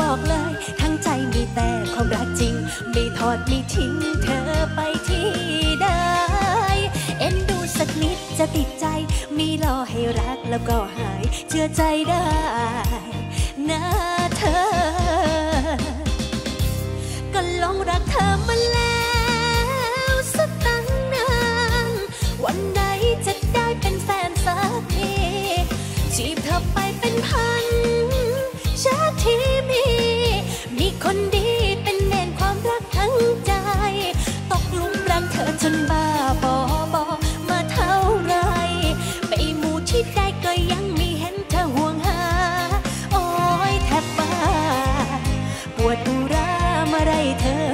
บอกเลย ทั้งใจมีแต่ความรักจริง ไม่ทอดไม่ทิ้งเธอไปที่ใดเอ็นดูสักนิดจะติดใจ มีรอให้รักแล้วก็หาย เชื่อใจได้นะเธอ ก็ลองรักเธอมาแล้วสักตั้งนาน วันไหนจะได้เป็นแฟนสักทีจีบเธอไปเป็นพัน เธอจนบ้าบอบอมาเท่าไร ไปมูที่ใดก็ยังมีเห็นเธอห่วงหา โอ้ยแทบบ้า ปวดอุรามาไรเธอ